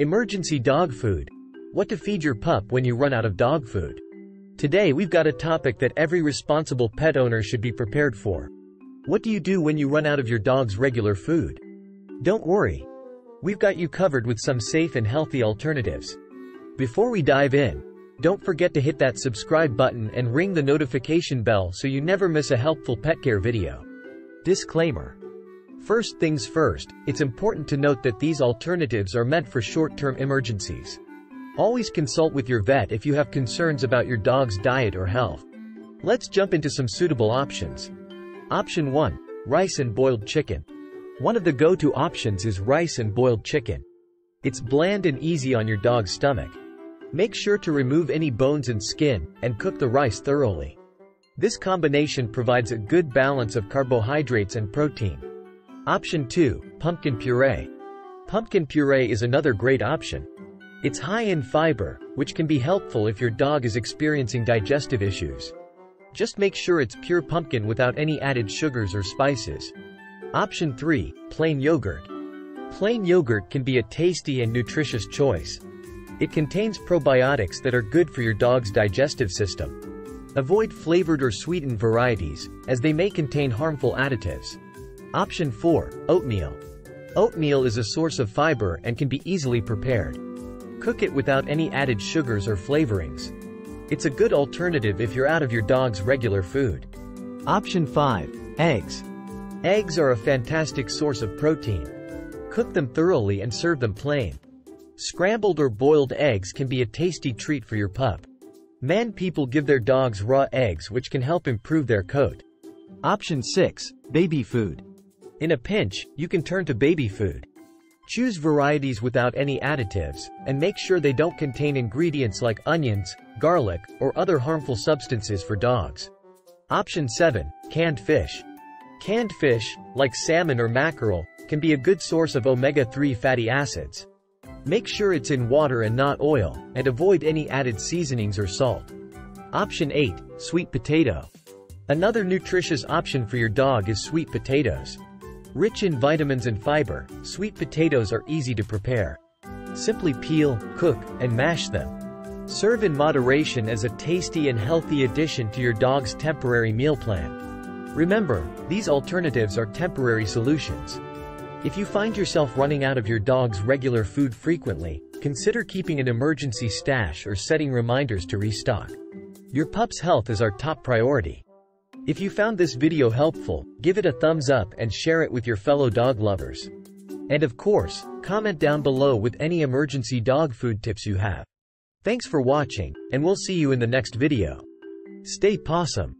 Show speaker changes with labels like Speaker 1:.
Speaker 1: Emergency dog food. What to feed your pup when you run out of dog food. Today we've got a topic that every responsible pet owner should be prepared for. What do you do when you run out of your dog's regular food? Don't worry. We've got you covered with some safe and healthy alternatives. Before we dive in, don't forget to hit that subscribe button and ring the notification bell so you never miss a helpful pet care video. Disclaimer. First things first, it's important to note that these alternatives are meant for short-term emergencies. Always consult with your vet if you have concerns about your dog's diet or health. Let's jump into some suitable options. Option 1. Rice and boiled chicken. One of the go-to options is rice and boiled chicken. It's bland and easy on your dog's stomach. Make sure to remove any bones and skin, and cook the rice thoroughly. This combination provides a good balance of carbohydrates and protein. Option 2. Pumpkin Puree. Pumpkin puree is another great option. It's high in fiber, which can be helpful if your dog is experiencing digestive issues. Just make sure it's pure pumpkin without any added sugars or spices. Option 3. Plain yogurt. Plain yogurt can be a tasty and nutritious choice. It contains probiotics that are good for your dog's digestive system. Avoid flavored or sweetened varieties, as they may contain harmful additives. Option 4. Oatmeal. Oatmeal is a source of fiber and can be easily prepared. Cook it without any added sugars or flavorings. It's a good alternative if you're out of your dog's regular food. Option 5. Eggs. Eggs are a fantastic source of protein. Cook them thoroughly and serve them plain. Scrambled or boiled eggs can be a tasty treat for your pup. Man people give their dogs raw eggs which can help improve their coat. Option 6. Baby food. In a pinch, you can turn to baby food. Choose varieties without any additives, and make sure they don't contain ingredients like onions, garlic, or other harmful substances for dogs. Option 7. Canned fish. Canned fish, like salmon or mackerel, can be a good source of omega-3 fatty acids. Make sure it's in water and not oil, and avoid any added seasonings or salt. Option 8. Sweet potato. Another nutritious option for your dog is sweet potatoes. Rich in vitamins and fiber, sweet potatoes are easy to prepare. Simply peel, cook, and mash them. Serve in moderation as a tasty and healthy addition to your dog's temporary meal plan. Remember, these alternatives are temporary solutions. If you find yourself running out of your dog's regular food frequently, consider keeping an emergency stash or setting reminders to restock. Your pup's health is our top priority. If you found this video helpful, give it a thumbs up and share it with your fellow dog lovers. And of course, comment down below with any emergency dog food tips you have. Thanks for watching, and we'll see you in the next video. Stay pawsome.